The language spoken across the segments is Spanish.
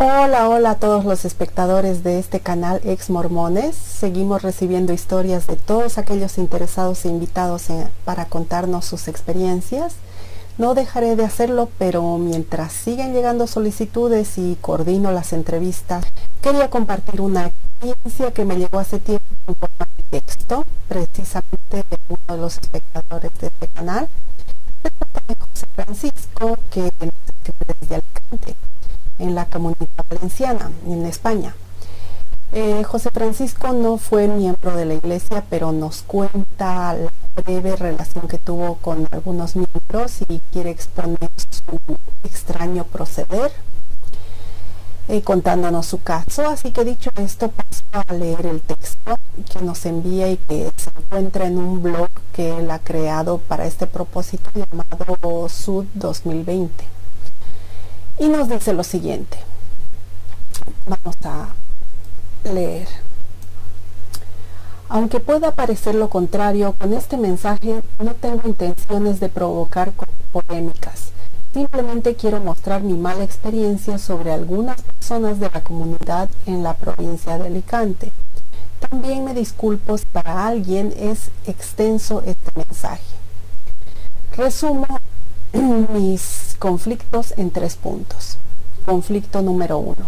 Hola, hola a todos los espectadores de este canal Ex Mormones. Seguimos recibiendo historias de todos aquellos interesados e invitados para contarnos sus experiencias. No dejaré de hacerlo, pero mientras siguen llegando solicitudes y coordino las entrevistas, quería compartir una experiencia que me llegó hace tiempo en forma de texto, precisamente de uno de los espectadores de este canal, José Francisco, que es desde Alicante en la comunidad valenciana, en España. Eh, José Francisco no fue miembro de la iglesia, pero nos cuenta la breve relación que tuvo con algunos miembros y quiere exponer su extraño proceder, eh, contándonos su caso. Así que dicho esto, paso a leer el texto que nos envía y que se encuentra en un blog que él ha creado para este propósito llamado Sud 2020 y nos dice lo siguiente. Vamos a leer. Aunque pueda parecer lo contrario, con este mensaje no tengo intenciones de provocar polémicas. Simplemente quiero mostrar mi mala experiencia sobre algunas personas de la comunidad en la provincia de Alicante. También me disculpo si para alguien es extenso este mensaje. Resumo mis conflictos en tres puntos. Conflicto número uno.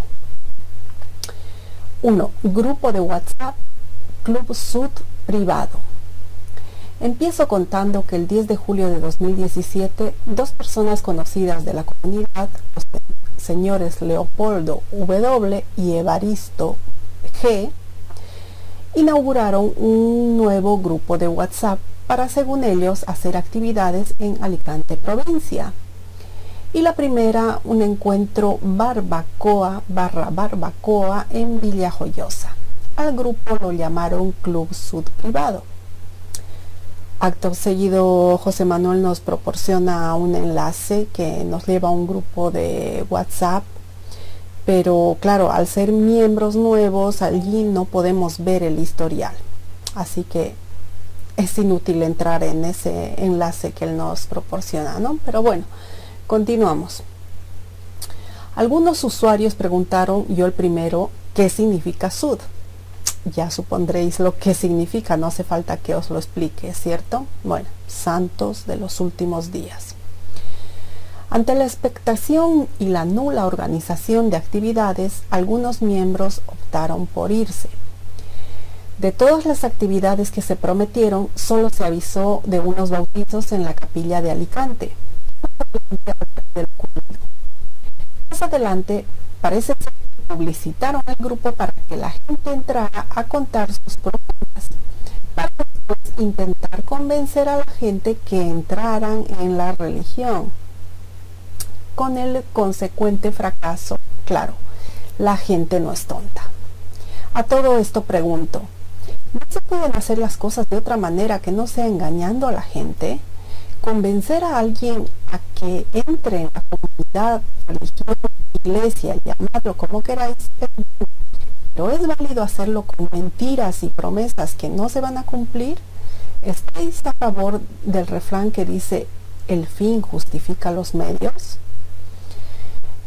Uno, grupo de WhatsApp, Club Sud privado. Empiezo contando que el 10 de julio de 2017, dos personas conocidas de la comunidad, los señores Leopoldo W y Evaristo G, inauguraron un nuevo grupo de WhatsApp para, según ellos, hacer actividades en Alicante provincia. Y la primera, un encuentro barbacoa barra barbacoa en Villajoyosa. Al grupo lo llamaron Club Sud Privado. Acto seguido, José Manuel nos proporciona un enlace que nos lleva a un grupo de WhatsApp, pero claro, al ser miembros nuevos, allí no podemos ver el historial. Así que es inútil entrar en ese enlace que él nos proporciona, ¿no? Pero bueno, continuamos. Algunos usuarios preguntaron, yo el primero, ¿qué significa SUD? Ya supondréis lo que significa, no hace falta que os lo explique, ¿cierto? Bueno, santos de los últimos días. Ante la expectación y la nula organización de actividades, algunos miembros optaron por irse. De todas las actividades que se prometieron, solo se avisó de unos bautizos en la capilla de Alicante. Más adelante, parece que publicitaron el grupo para que la gente entrara a contar sus problemas, para después intentar convencer a la gente que entraran en la religión. Con el consecuente fracaso, claro, la gente no es tonta. A todo esto pregunto, ¿No se pueden hacer las cosas de otra manera que no sea engañando a la gente? Convencer a alguien a que entre en la comunidad, religión, iglesia, llamadlo como queráis, pero es válido hacerlo con mentiras y promesas que no se van a cumplir. ¿Estáis a favor del refrán que dice el fin justifica los medios?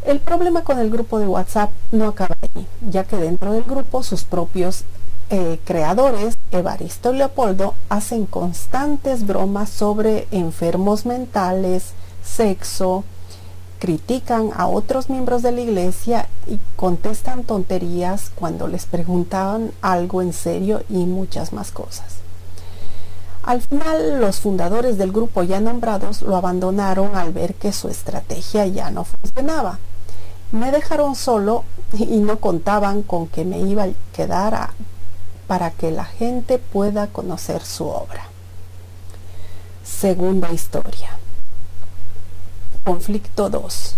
El problema con el grupo de WhatsApp no acaba ahí, ya que dentro del grupo sus propios eh, creadores, Evaristo y Leopoldo, hacen constantes bromas sobre enfermos mentales, sexo, critican a otros miembros de la iglesia y contestan tonterías cuando les preguntaban algo en serio y muchas más cosas. Al final, los fundadores del grupo ya nombrados lo abandonaron al ver que su estrategia ya no funcionaba. Me dejaron solo y no contaban con que me iba a quedar a para que la gente pueda conocer su obra. Segunda historia. Conflicto 2.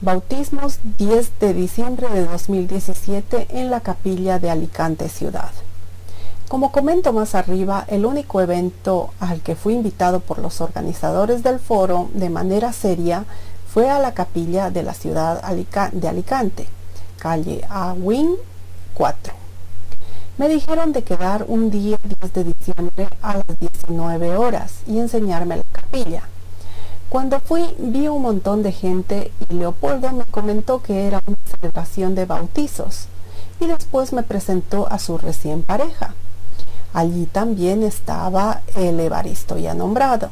Bautismos 10 de diciembre de 2017 en la capilla de Alicante Ciudad. Como comento más arriba, el único evento al que fui invitado por los organizadores del foro de manera seria fue a la capilla de la ciudad de Alicante, calle Awin 4 me dijeron de quedar un día 10 de diciembre a las 19 horas y enseñarme la capilla. Cuando fui vi un montón de gente y Leopoldo me comentó que era una celebración de bautizos y después me presentó a su recién pareja. Allí también estaba el Evaristo ya nombrado,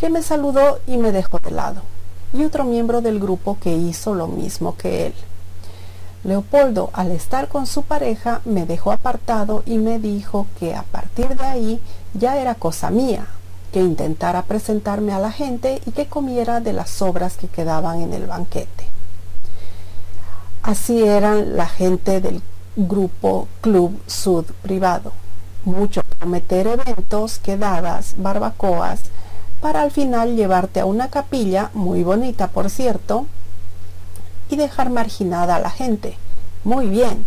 que me saludó y me dejó de lado, y otro miembro del grupo que hizo lo mismo que él. Leopoldo, al estar con su pareja, me dejó apartado y me dijo que a partir de ahí ya era cosa mía, que intentara presentarme a la gente y que comiera de las sobras que quedaban en el banquete. Así eran la gente del grupo Club Sud privado. Mucho prometer eventos, quedadas, barbacoas, para al final llevarte a una capilla, muy bonita por cierto, y dejar marginada a la gente. Muy bien,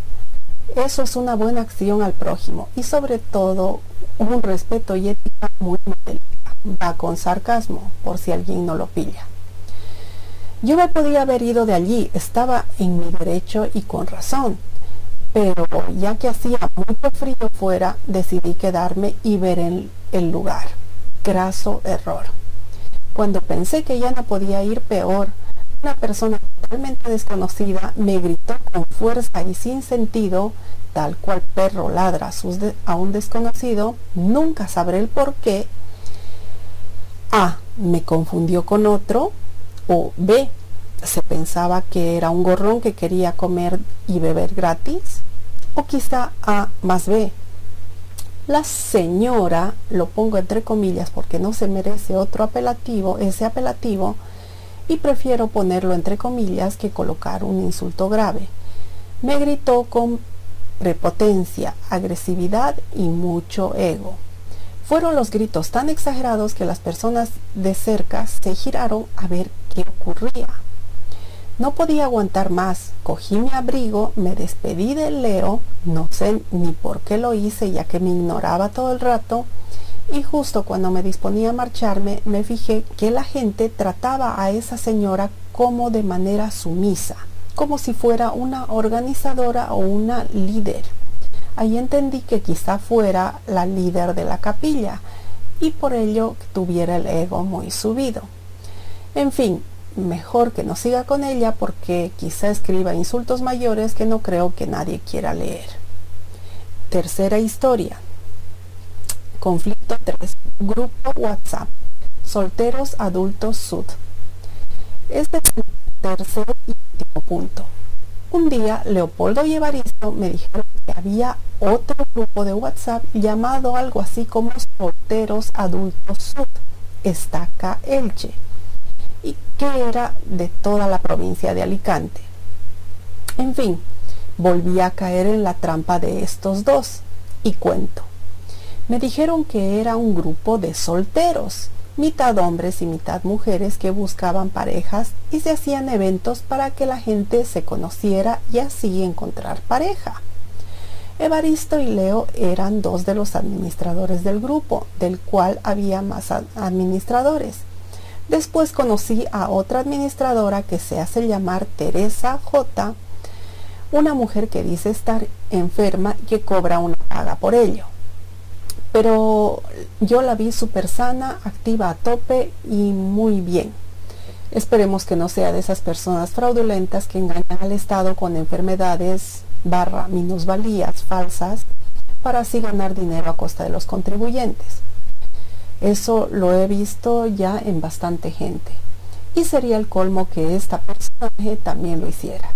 eso es una buena acción al prójimo y sobre todo un respeto y ética muy Va con sarcasmo, por si alguien no lo pilla. Yo me podía haber ido de allí, estaba en mi derecho y con razón, pero ya que hacía mucho frío fuera, decidí quedarme y ver el, el lugar. Graso error. Cuando pensé que ya no podía ir peor, una persona totalmente desconocida me gritó con fuerza y sin sentido tal cual perro ladra a un desconocido, nunca sabré el por qué. A. Me confundió con otro. O B. Se pensaba que era un gorrón que quería comer y beber gratis. O quizá A más B. La señora, lo pongo entre comillas porque no se merece otro apelativo, ese apelativo, y prefiero ponerlo entre comillas que colocar un insulto grave. Me gritó con prepotencia, agresividad y mucho ego. Fueron los gritos tan exagerados que las personas de cerca se giraron a ver qué ocurría. No podía aguantar más, cogí mi abrigo, me despedí de Leo, no sé ni por qué lo hice ya que me ignoraba todo el rato, y justo cuando me disponía a marcharme me fijé que la gente trataba a esa señora como de manera sumisa como si fuera una organizadora o una líder. Ahí entendí que quizá fuera la líder de la capilla y por ello tuviera el ego muy subido. En fin, mejor que no siga con ella porque quizá escriba insultos mayores que no creo que nadie quiera leer. Tercera historia. Conflicto 3. Grupo WhatsApp. Solteros Adultos Sud. Este es el tercer y punto. Un día Leopoldo y Evaristo me dijeron que había otro grupo de WhatsApp llamado algo así como Solteros Adultos Sud, Estaca Elche, y que era de toda la provincia de Alicante. En fin, volví a caer en la trampa de estos dos y cuento. Me dijeron que era un grupo de solteros mitad hombres y mitad mujeres que buscaban parejas y se hacían eventos para que la gente se conociera y así encontrar pareja. Evaristo y Leo eran dos de los administradores del grupo, del cual había más administradores. Después conocí a otra administradora que se hace llamar Teresa J, una mujer que dice estar enferma y que cobra una paga por ello pero yo la vi súper sana, activa a tope y muy bien. Esperemos que no sea de esas personas fraudulentas que engañan al Estado con enfermedades barra minusvalías falsas para así ganar dinero a costa de los contribuyentes. Eso lo he visto ya en bastante gente. Y sería el colmo que esta personaje también lo hiciera.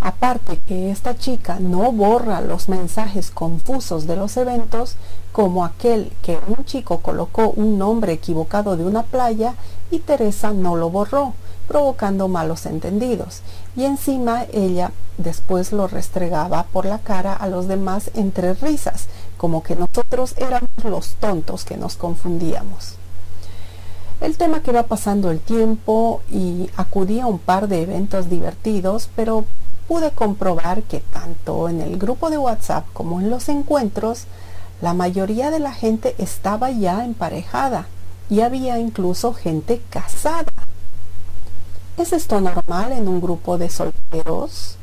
Aparte que esta chica no borra los mensajes confusos de los eventos, como aquel que un chico colocó un nombre equivocado de una playa y Teresa no lo borró, provocando malos entendidos. Y encima ella después lo restregaba por la cara a los demás entre risas, como que nosotros éramos los tontos que nos confundíamos. El tema que va pasando el tiempo y acudí a un par de eventos divertidos, pero pude comprobar que tanto en el grupo de WhatsApp como en los encuentros, la mayoría de la gente estaba ya emparejada y había incluso gente casada. ¿Es esto normal en un grupo de solteros?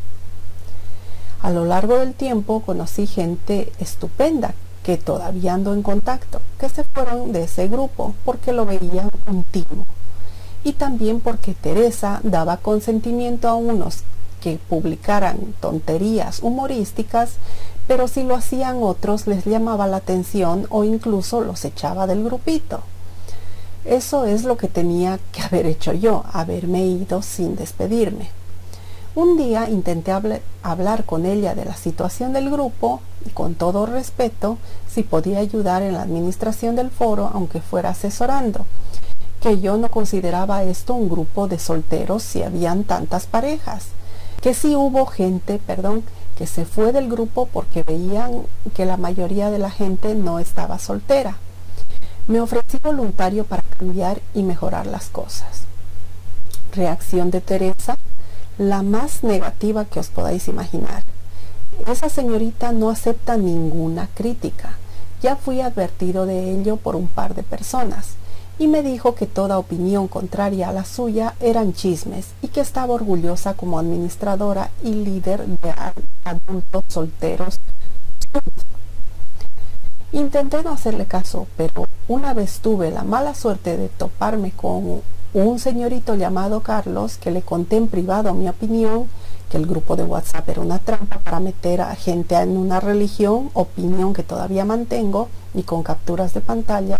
A lo largo del tiempo conocí gente estupenda que todavía ando en contacto, que se fueron de ese grupo porque lo veían un timo. Y también porque Teresa daba consentimiento a unos que publicaran tonterías humorísticas, pero si lo hacían otros les llamaba la atención o incluso los echaba del grupito. Eso es lo que tenía que haber hecho yo, haberme ido sin despedirme. Un día intenté hablar con ella de la situación del grupo y con todo respeto si podía ayudar en la administración del foro aunque fuera asesorando, que yo no consideraba esto un grupo de solteros si habían tantas parejas, que si hubo gente, perdón, que se fue del grupo porque veían que la mayoría de la gente no estaba soltera me ofrecí voluntario para cambiar y mejorar las cosas. Reacción de Teresa, la más negativa que os podáis imaginar. Esa señorita no acepta ninguna crítica. Ya fui advertido de ello por un par de personas y me dijo que toda opinión contraria a la suya eran chismes y que estaba orgullosa como administradora y líder de adultos solteros. Intenté no hacerle caso, pero una vez tuve la mala suerte de toparme con un señorito llamado Carlos que le conté en privado mi opinión, que el grupo de WhatsApp era una trampa para meter a gente en una religión, opinión que todavía mantengo, y con capturas de pantalla,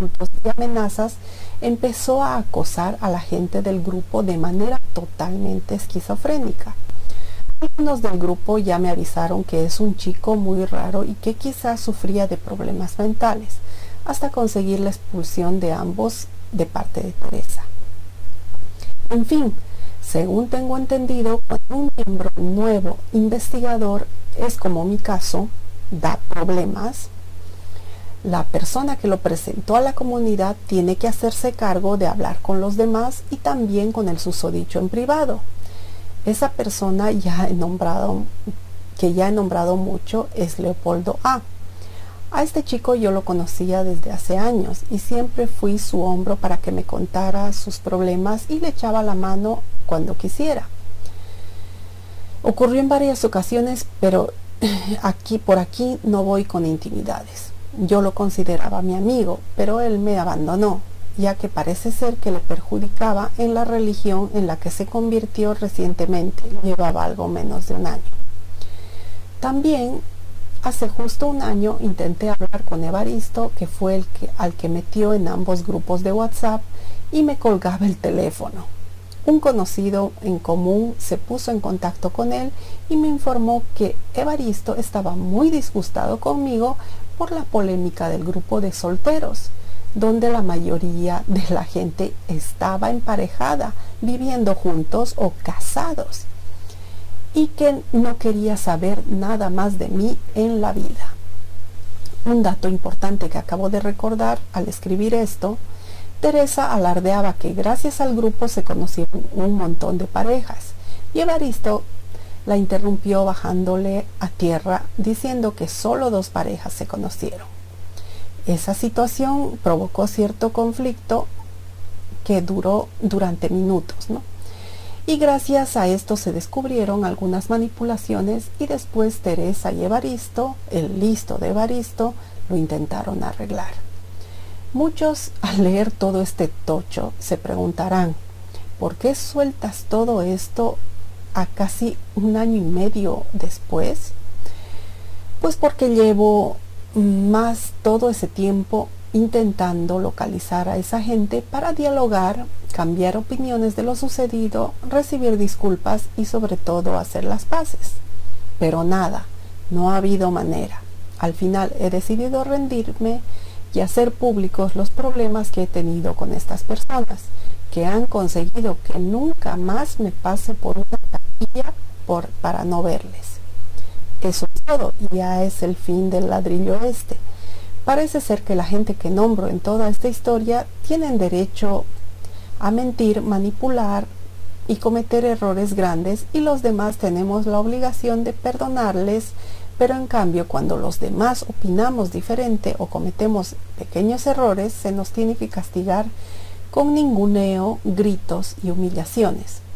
y amenazas, empezó a acosar a la gente del grupo de manera totalmente esquizofrénica. Algunos del grupo ya me avisaron que es un chico muy raro y que quizás sufría de problemas mentales, hasta conseguir la expulsión de ambos de parte de Teresa. En fin, según tengo entendido, cuando un miembro nuevo investigador es como mi caso, da problemas, la persona que lo presentó a la comunidad tiene que hacerse cargo de hablar con los demás y también con el susodicho en privado. Esa persona ya he nombrado, que ya he nombrado mucho, es Leopoldo A. A este chico yo lo conocía desde hace años y siempre fui su hombro para que me contara sus problemas y le echaba la mano cuando quisiera. Ocurrió en varias ocasiones, pero aquí por aquí no voy con intimidades. Yo lo consideraba mi amigo, pero él me abandonó ya que parece ser que le perjudicaba en la religión en la que se convirtió recientemente, llevaba algo menos de un año. También hace justo un año intenté hablar con Evaristo, que fue el que, al que metió en ambos grupos de WhatsApp y me colgaba el teléfono. Un conocido en común se puso en contacto con él y me informó que Evaristo estaba muy disgustado conmigo por la polémica del grupo de solteros donde la mayoría de la gente estaba emparejada, viviendo juntos o casados, y que no quería saber nada más de mí en la vida. Un dato importante que acabo de recordar al escribir esto, Teresa alardeaba que gracias al grupo se conocieron un montón de parejas y Evaristo la interrumpió bajándole a tierra diciendo que solo dos parejas se conocieron. Esa situación provocó cierto conflicto que duró durante minutos, Y gracias a esto se descubrieron algunas manipulaciones y después Teresa y Evaristo, el listo de Evaristo, lo intentaron arreglar. Muchos al leer todo este tocho se preguntarán, ¿por qué sueltas todo esto casi un año y medio después? Pues porque llevo más todo ese tiempo intentando localizar a esa gente para dialogar, cambiar opiniones de lo sucedido, recibir disculpas y sobre todo hacer las paces. Pero nada, no ha habido manera. Al final he decidido rendirme y hacer públicos los problemas que he tenido con estas personas, que han conseguido que nunca más me pase por una por, para no verles. Eso es todo, ya es el fin del ladrillo este. Parece ser que la gente que nombro en toda esta historia tienen derecho a mentir, manipular y cometer errores grandes y los demás tenemos la obligación de perdonarles, pero en cambio cuando los demás opinamos diferente o cometemos pequeños errores se nos tiene que castigar con ninguneo, gritos y humillaciones.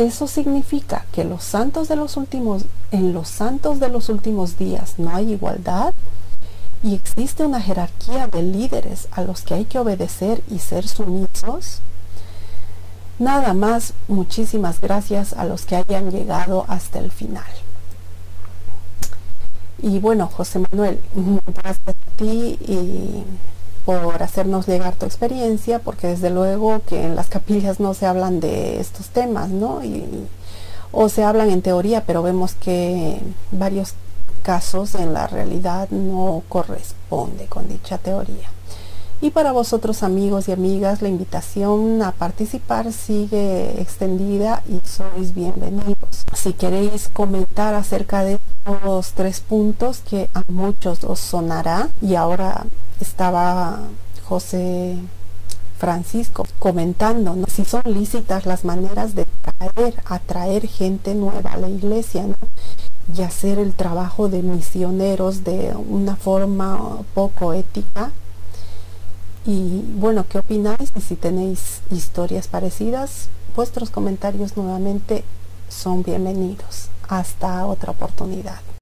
Eso significa que los santos de los últimos, en los santos de los últimos días no hay igualdad. y existe una jerarquía de líderes a los que hay que obedecer y ser sumisos. Nada más, muchísimas gracias a los que hayan llegado hasta el final. Y bueno, José Manuel, gracias a ti y por hacernos llegar tu experiencia, porque desde luego que en las capillas no se hablan de estos temas, ¿no? o se hablan en teoría, pero vemos que varios casos en la realidad no corresponde con dicha teoría. Y para vosotros amigos y amigas, la invitación a participar sigue extendida y sois bienvenidos. Si queréis comentar acerca de estos tres puntos que a muchos os sonará, y ahora estaba José Francisco comentando si son lícitas las maneras de traer, atraer gente nueva a la iglesia y hacer el trabajo de misioneros de una forma poco ética y bueno, ¿qué opináis? Y si tenéis historias parecidas, vuestros comentarios nuevamente son bienvenidos. Hasta otra oportunidad.